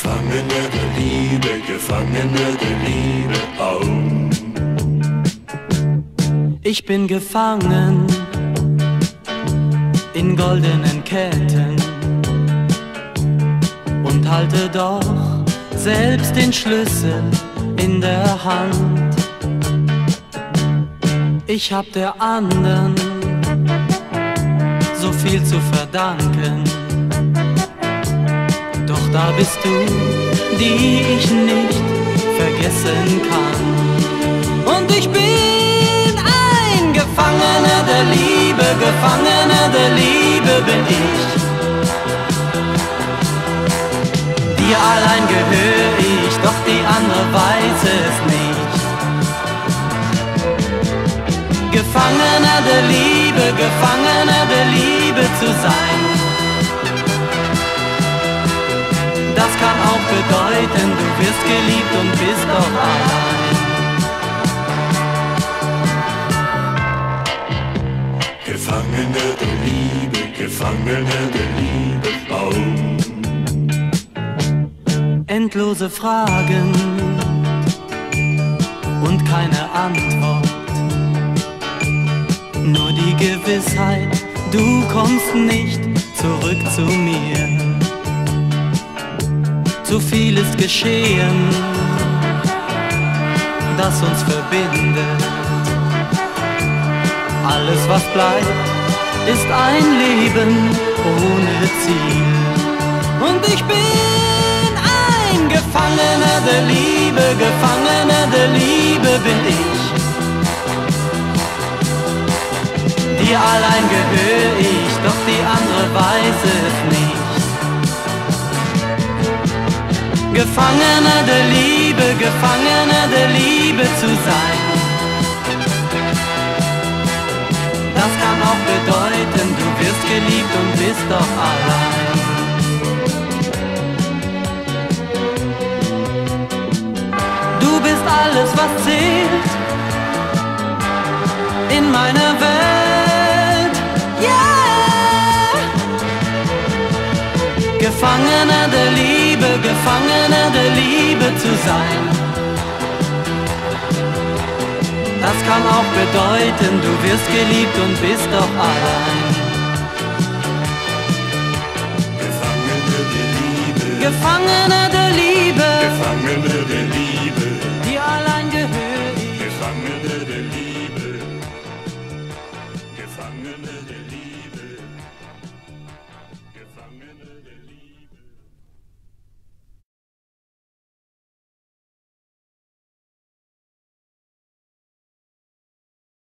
Gefangene der Liebe, Gefangene der Liebe, oh. Ich bin gefangen in goldenen Ketten und halte doch selbst den Schlüssel in der Hand. Ich hab der anderen so viel zu verdanken. Doch da bist du, die ich nicht vergessen kann. Und ich bin ein Gefangener der Liebe, Gefangener der Liebe bin ich. Dir allein gehöre ich, doch die andere weiß es nicht. Gefangener der Liebe, Gefangener der Liebe zu sein. Kann auch bedeuten, du wirst geliebt und bist doch allein. Gefangene der Liebe, Gefangene der Liebe, oh. Endlose Fragen und keine Antwort. Nur die Gewissheit, du kommst nicht zurück zu mir. Zu viel ist geschehen, das uns verbindet. Alles, was bleibt, ist ein Leben ohne Ziel. Und ich bin ein Gefangener der Liebe, Gefangener der Liebe Gefangener der Liebe, Gefangener der Liebe zu sein. Das kann auch bedeuten, du wirst geliebt und bist doch allein. Du bist alles, was zählt in meiner Welt. Yeah! Gefangener der Liebe, Gefangener der Liebe zu sein. Das kann auch bedeuten, du wirst geliebt und bist doch allein. Gefangene der Liebe, Gefangener der Liebe, Gefangene der Liebe,